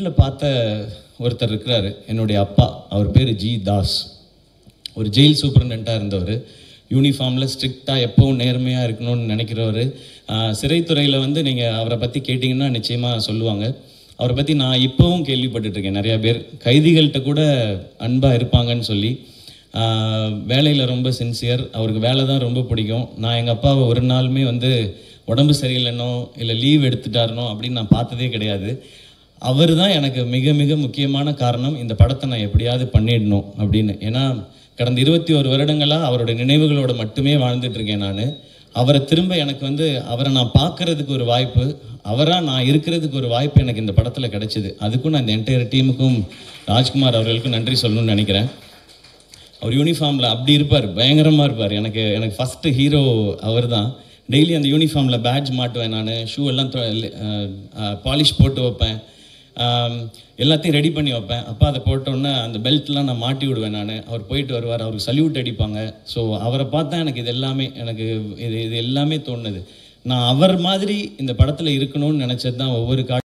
வீட்டில் பார்த்த ஒருத்தர் இருக்கிறார். என்னுடைய அப்பா. அவர் பேர் ஜி தாஸ். ஒரு ஜெயில் சூப்பரண்டாக இருந்தவர். யூனிஃபார்மில் ஸ்ட்ரிக்டாக எப்பவும் நேர்மையாக இருக்கணும்னு நினைக்கிறவர். சிறைத்துறையில் வந்து நீங்கள் அவரை பற்றி கேட்டிங்கன்னா நிச்சயமாக சொல்லுவாங்க. அவரை பற்றி நான் இப்போவும் கேள்விப்பட்டுட்ருக்கேன் நிறையா பேர் கைதிகள்கிட்ட கூட அன்பாக இருப்பாங்கன்னு சொல்லி. வேலையில் ரொம்ப சின்சியர் அவருக்கு வேலை தான் ரொம்ப பிடிக்கும். நான் எங்கள் அப்பாவை ஒரு நாளுமே வந்து உடம்பு சரியில்லைனோ இல்லை லீவ் எடுத்துட்டாருனோ அப்படின்னு நான் பார்த்ததே கிடையாது. அவர் தான் எனக்கு மிக மிக முக்கியமான காரணம். இந்த படத்தை நான் எப்படியாவது பண்ணிடணும் அப்படின்னு. ஏன்னா கடந்த இருபத்தி ஒரு வருடங்களாக அவரோட நினைவுகளோட மட்டுமே வாழ்ந்துட்டு இருக்கேன் நான். அவரை திரும்ப எனக்கு வந்து அவரை நான் பார்க்கறதுக்கு ஒரு வாய்ப்பு அவராக நான் இருக்கிறதுக்கு ஒரு வாய்ப்பு எனக்கு இந்த படத்தில் கிடைச்சிது. அதுக்கும் நான் இந்த என்டையர் டீமுக்கும் ராஜ்குமார் அவர்களுக்கும் நன்றி சொல்லணும்னு நினைக்கிறேன். அவர் யூனிஃபார்மில் அப்படி இருப்பார் பயங்கரமாக இருப்பார். எனக்கு எனக்கு ஃபஸ்ட்டு ஹீரோ அவர் தான் டெய்லி அந்த யூனிஃபார்மில் பேட்ஜ் மாட்டுவேன் நான் ஷூ எல்லாம் பாலிஷ் போட்டு வைப்பேன். எல்லாத்தையும் ரெடி பண்ணி வைப்பேன். அப்பா அதை போட்டோன்னே அந்த பெல்ட்லாம் நான் மாட்டி விடுவேன் நான். அவர் போயிட்டு வருவார் அவருக்கு சல்யூட் அடிப்பாங்க. ஸோ அவரை பார்த்தா எனக்கு இது எல்லாமே எனக்கு இது இது எல்லாமே தோணுது. நான் அவர் மாதிரி இந்த படத்தில் இருக்கணும்னு நினச்சது தான் ஒவ்வொரு கா